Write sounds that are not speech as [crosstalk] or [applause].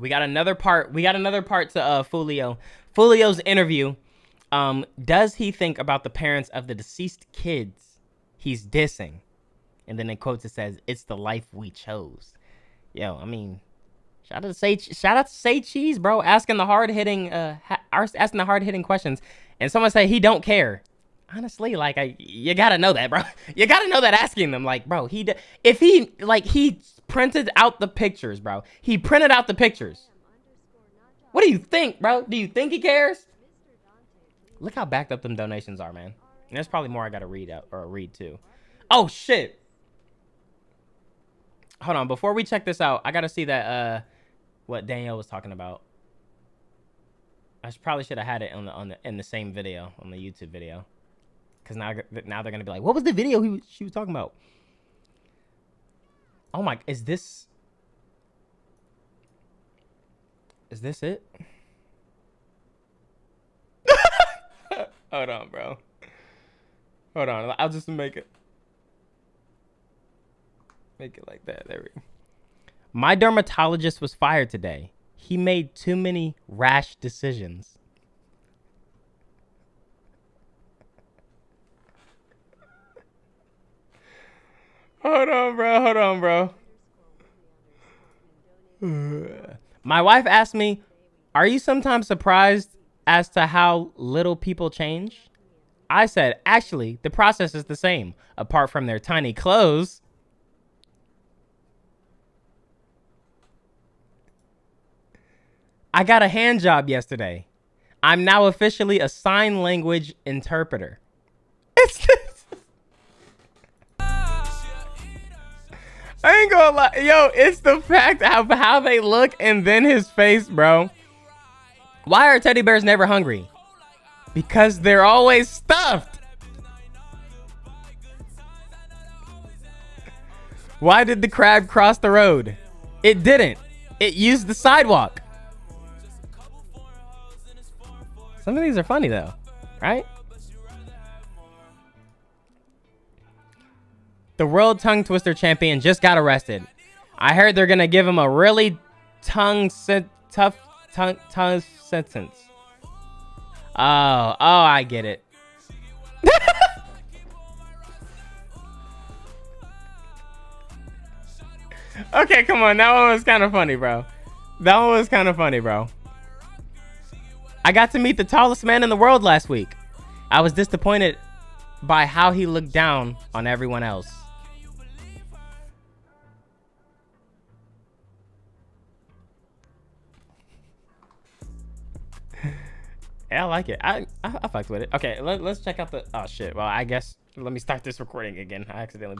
We got another part. We got another part to uh Foolio. Foolio's interview. Um, does he think about the parents of the deceased kids he's dissing? And then in quotes it says, "It's the life we chose." Yo, I mean, shout out to say shout out to say cheese, bro, asking the hard hitting uh asking the hard hitting questions, and someone say he don't care. Honestly, like I, you gotta know that, bro. [laughs] You gotta know that asking them, like, bro, he if he like he printed out the pictures, bro. He printed out the pictures. What do you think, bro? Do you think he cares? Look how backed up them donations are, man. And there's probably more I gotta read out or read too. Oh shit. Hold on, before we check this out, I gotta see that uh what Danielle was talking about. I probably should have had it on the on the in the same video on the YouTube video, because now now they're gonna be like, what was the video he she was talking about? Oh my, is this is this it? [laughs] Hold on, bro. Hold on, I'll just make it make it like that. There we go. My dermatologist was fired today. He made too many rash decisions. Hold on, bro. Hold on, bro. My wife asked me, Are you sometimes surprised as to how little people change? I said, Actually, the process is the same, apart from their tiny clothes. I got a hand job yesterday. I'm now officially a sign language interpreter. It's [laughs] I ain't gonna lie. Yo, it's the fact of how they look and then his face, bro. Why are teddy bears never hungry? Because they're always stuffed. Why did the crab cross the road? It didn't. It used the sidewalk. Some of these are funny though, right? The World Tongue Twister champion just got arrested. I heard they're gonna give him a really tongue tough tongue tongue sentence. Oh, oh, I get it. [laughs] okay, come on. That one was kind of funny, bro. That one was kind of funny, bro. I got to meet the tallest man in the world last week. I was disappointed by how he looked down on everyone else. Yeah, I like it. I, I I fucked with it. Okay, let, let's check out the. Oh shit. Well, I guess let me start this recording again. I accidentally.